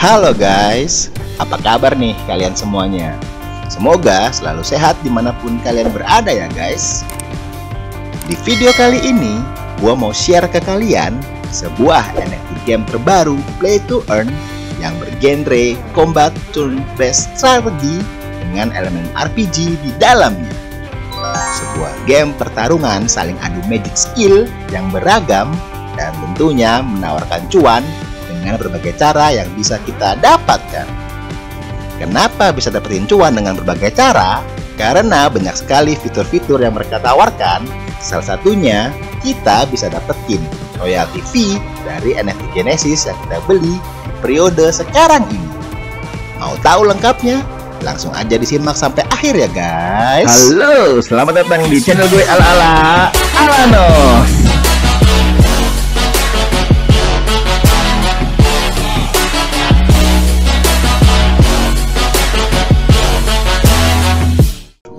Halo guys, apa kabar nih kalian semuanya? Semoga selalu sehat di mana pun kalian berada ya guys. Di video kali ini, gua mau share ke kalian sebuah NFT game terbaru Play to Earn yang bergenre combat turn-based strategy dengan elemen RPG di dalamnya. Sebuah game pertarungan saling adu magic skill yang beragam dan tentunya menawarkan cuan dengan berbagai cara yang bisa kita dapatkan. Kenapa bisa dapetin cuan dengan berbagai cara? Karena banyak sekali fitur-fitur yang mereka tawarkan. Salah satunya, kita bisa dapetin royalty fee dari NFT Genesis yang kita beli periode sekarang ini. Mau tahu lengkapnya? Langsung aja disimak sampai akhir ya guys. Halo, selamat datang di channel gue Ala Ala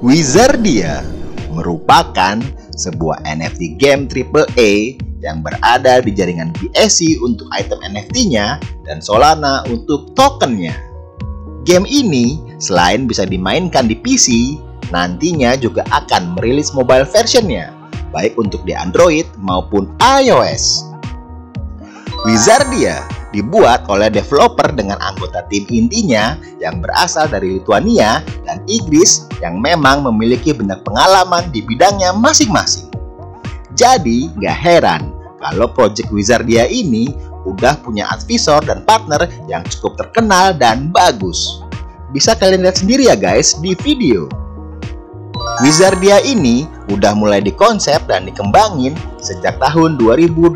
Wizardia merupakan sebuah NFT game AAA yang berada di jaringan BSC untuk item NFT-nya dan Solana untuk tokennya. Game ini selain bisa dimainkan di PC, nantinya juga akan merilis mobile versionnya, baik untuk di Android maupun iOS. Wizardia dibuat oleh developer dengan anggota tim intinya yang berasal dari Lithuania dan Inggris yang memang memiliki banyak pengalaman di bidangnya masing-masing. Jadi, gak heran kalau Project Wizardia ini udah punya advisor dan partner yang cukup terkenal dan bagus. Bisa kalian lihat sendiri ya guys di video. Wizardia ini udah mulai dikonsep dan dikembangin sejak tahun 2021.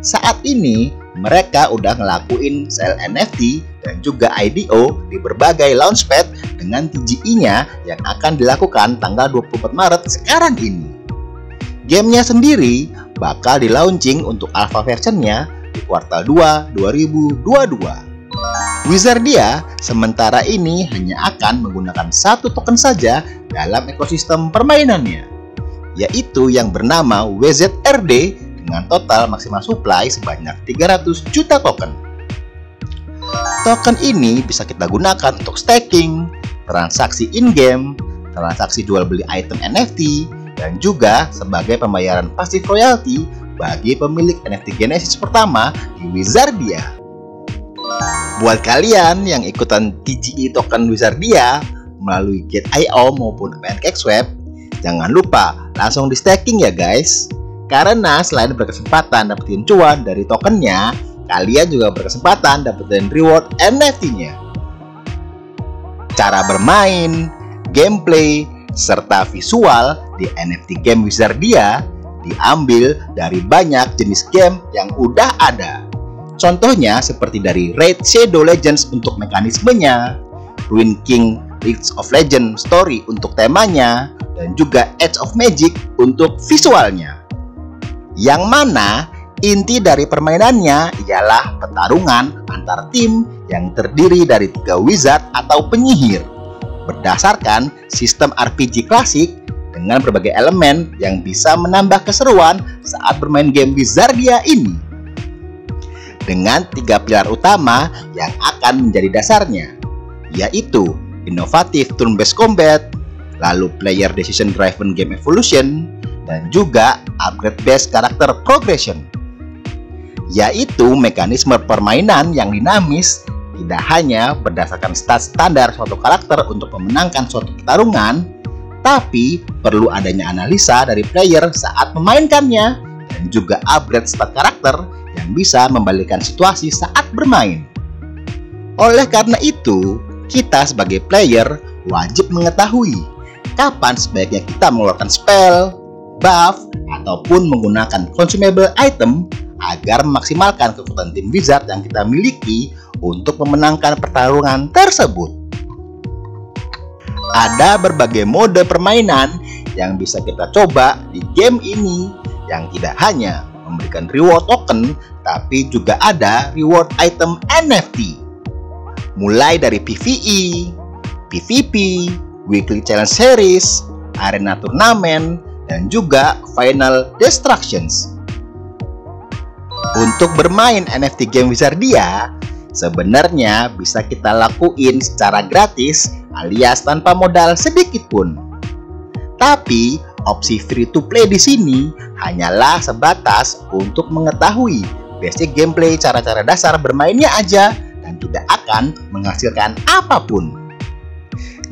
Saat ini mereka udah ngelakuin sale NFT dan juga IDO di berbagai launchpad dengan TGE-nya yang akan dilakukan tanggal 24 Maret sekarang ini. Gamenya sendiri bakal di launching untuk alpha versionnya di kuartal 2 2022. Wizardia sementara ini hanya akan menggunakan satu token saja dalam ekosistem permainannya, yaitu yang bernama WZRD dengan total maksimal supply sebanyak 300 juta token. Token ini bisa kita gunakan untuk staking, transaksi in-game, transaksi jual beli item NFT, dan juga sebagai pembayaran pasif royalty bagi pemilik NFT Genesis pertama di Wizardia. Buat kalian yang ikutan TGE token Wizardia melalui Gate.io maupun PancakeSwap, jangan lupa langsung di staking ya guys. Karena selain berkesempatan dapetin cuan dari tokennya, kalian juga berkesempatan dapetin reward NFT-nya. Cara bermain, gameplay, serta visual di NFT game Wizardia diambil dari banyak jenis game yang udah ada. Contohnya seperti dari Raid Shadow Legends untuk mekanismenya, Ruin King League of Legends Story untuk temanya, dan juga Edge of Magic untuk visualnya yang mana inti dari permainannya ialah pertarungan antar tim yang terdiri dari tiga wizard atau penyihir berdasarkan sistem RPG klasik dengan berbagai elemen yang bisa menambah keseruan saat bermain game Wizardia ini. Dengan tiga pilar utama yang akan menjadi dasarnya, yaitu inovatif turn-based combat, lalu player decision driven game evolution, dan juga upgrade based karakter progression yaitu mekanisme permainan yang dinamis tidak hanya berdasarkan stat standar suatu karakter untuk memenangkan suatu pertarungan, tapi perlu adanya analisa dari player saat memainkannya dan juga upgrade stat karakter yang bisa membalikan situasi saat bermain. Oleh karena itu, kita sebagai player wajib mengetahui kapan sebaiknya kita mengeluarkan spell, buff, ataupun menggunakan consumable item agar memaksimalkan kekuatan tim wizard yang kita miliki untuk memenangkan pertarungan tersebut. Ada berbagai mode permainan yang bisa kita coba di game ini yang tidak hanya memberikan reward token tapi juga ada reward item NFT. Mulai dari PvE, PvP, Weekly Challenge Series, Arena Turnamen, dan juga Final Destructions. Untuk bermain NFT game Wizardia, sebenarnya bisa kita lakuin secara gratis alias tanpa modal sedikit pun. Tapi opsi free to play di sini hanyalah sebatas untuk mengetahui basic gameplay cara-cara dasar bermainnya aja dan tidak akan menghasilkan apa pun.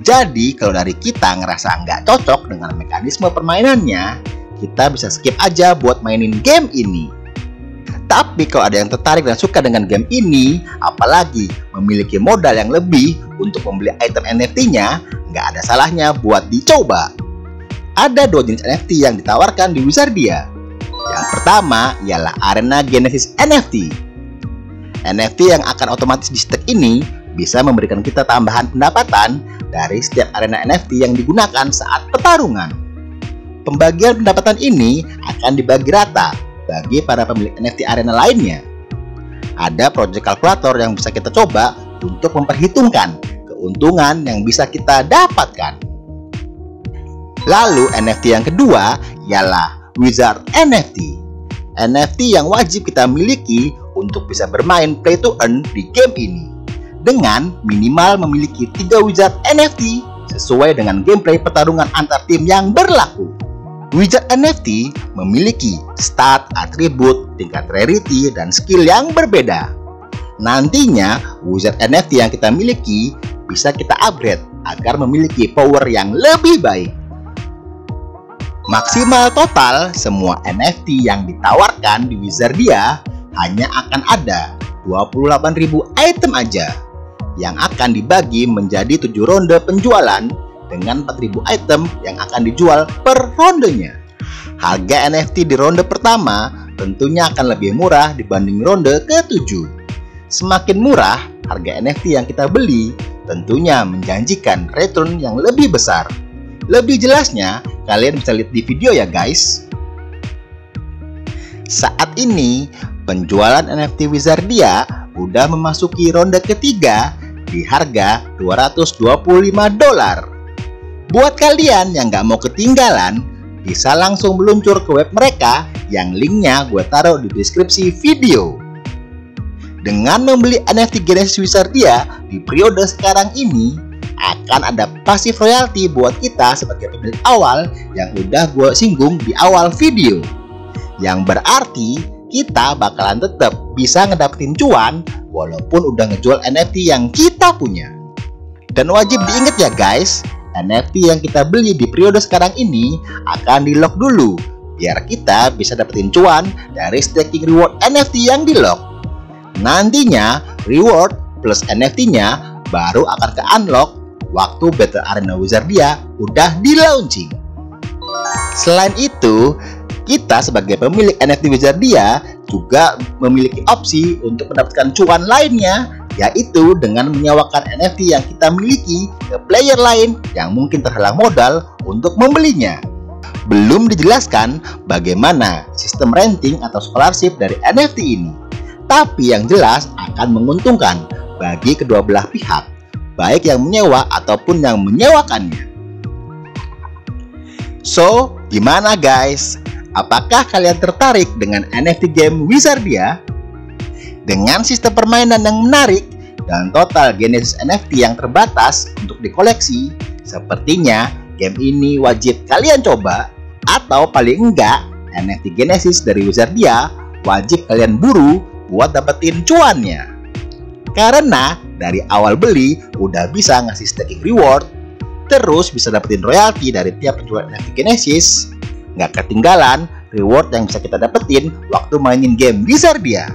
Jadi kalau dari kita ngerasa nggak cocok dengan mekanisme permainannya, kita bisa skip aja buat mainin game ini. Tapi kalau ada yang tertarik dan suka dengan game ini, apalagi memiliki modal yang lebih untuk membeli item NFT-nya, nggak ada salahnya buat dicoba. Ada dua jenis NFT yang ditawarkan di Wizardia. Yang pertama ialah Arena Genesis NFT. NFT yang akan otomatis di stack ini bisa memberikan kita tambahan pendapatan dari setiap arena NFT yang digunakan saat pertarungan. Pembagian pendapatan ini akan dibagi rata bagi para pemilik NFT arena lainnya. Ada project calculator yang bisa kita coba untuk memperhitungkan keuntungan yang bisa kita dapatkan. Lalu NFT yang kedua ialah Wizard NFT. NFT yang wajib kita miliki untuk bisa bermain play to earn di game ini. Dengan minimal memiliki 3 wizard NFT sesuai dengan gameplay pertarungan antar tim yang berlaku. Wizard NFT memiliki stat, atribut, tingkat rarity, dan skill yang berbeda. Nantinya, wizard NFT yang kita miliki bisa kita upgrade agar memiliki power yang lebih baik. Maksimal total semua NFT yang ditawarkan di Wizardia hanya akan ada 28.000 item aja yang akan dibagi menjadi 7 ronde penjualan dengan 4000 item yang akan dijual per rondenya. Harga NFT di ronde pertama tentunya akan lebih murah dibanding ronde ke-7. Semakin murah, harga NFT yang kita beli tentunya menjanjikan return yang lebih besar. Lebih jelasnya, kalian bisa lihat di video ya guys. Saat ini, penjualan NFT Wizardia udah memasuki ronde ketiga di harga 225 dolar. Buat kalian yang nggak mau ketinggalan, bisa langsung meluncur ke web mereka yang linknya gue taruh di deskripsi video. Dengan membeli NFT Genesis Wizardia di periode sekarang ini, akan ada pasif royalty buat kita sebagai pemilik awal yang udah gue singgung di awal video. Yang berarti kita bakalan tetap bisa ngedapetin cuan walaupun udah ngejual NFT yang kita punya. Dan wajib diingat ya guys, NFT yang kita beli di periode sekarang ini akan di lock dulu biar kita bisa dapetin cuan dari staking reward NFT yang di lock. Nantinya reward plus NFT-nya baru akan ke unlock waktu Battle Arena Wizardia udah di launching. Selain itu, kita sebagai pemilik NFT Wizardia juga memiliki opsi untuk mendapatkan cuan lainnya yaitu dengan menyewakan NFT yang kita miliki ke player lain yang mungkin terhalang modal untuk membelinya. Belum dijelaskan bagaimana sistem renting atau scholarship dari NFT ini. Tapi yang jelas akan menguntungkan bagi kedua belah pihak, baik yang menyewa ataupun yang menyewakannya. So, gimana guys? Apakah kalian tertarik dengan NFT game Wizardia? Dengan sistem permainan yang menarik dan total Genesis NFT yang terbatas untuk dikoleksi, sepertinya game ini wajib kalian coba atau paling enggak NFT Genesis dari Wizardia wajib kalian buru buat dapetin cuannya. Karena dari awal beli udah bisa ngasih staking reward, terus bisa dapetin royalti dari tiap penjualan NFT Genesis, nggak ketinggalan reward yang bisa kita dapetin waktu mainin game Wizardia.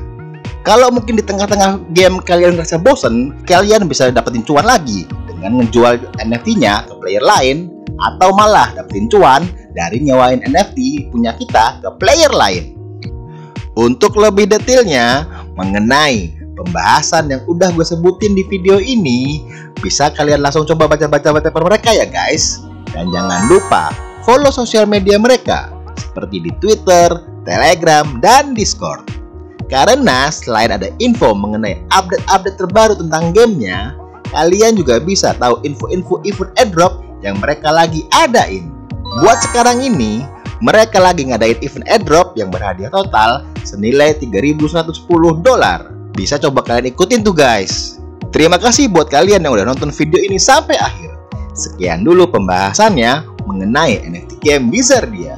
Kalau mungkin di tengah-tengah game kalian ngerasa bosen, kalian bisa dapetin cuan lagi dengan ngejual NFT-nya ke player lain atau malah dapetin cuan dari nyewain NFT punya kita ke player lain. Untuk lebih detailnya mengenai pembahasan yang udah gue sebutin di video ini, bisa kalian langsung coba baca-baca paper mereka ya guys. Dan jangan lupa follow sosial media mereka seperti di Twitter, Telegram, dan Discord. Karena selain ada info mengenai update-update terbaru tentang gamenya, kalian juga bisa tahu info-info event airdrop yang mereka lagi adain. Buat sekarang ini, mereka lagi ngadain event airdrop yang berhadiah total senilai 3.110 dolar. Bisa coba kalian ikutin tuh guys. Terima kasih buat kalian yang udah nonton video ini sampai akhir. Sekian dulu pembahasannya mengenai NFT game Wizardia.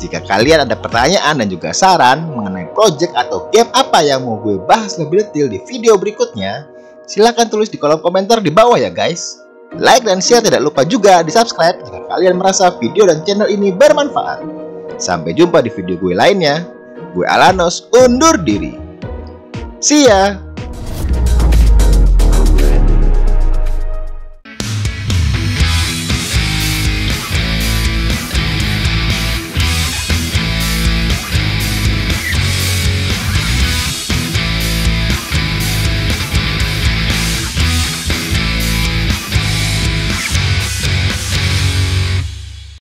Jika kalian ada pertanyaan dan juga saran mengenai project atau game apa yang mau gue bahas lebih detail di video berikutnya, silahkan tulis di kolom komentar di bawah ya guys. Like dan share tidak lupa juga di subscribe jika kalian merasa video dan channel ini bermanfaat. Sampai jumpa di video gue lainnya. Gue Alanos undur diri. See ya!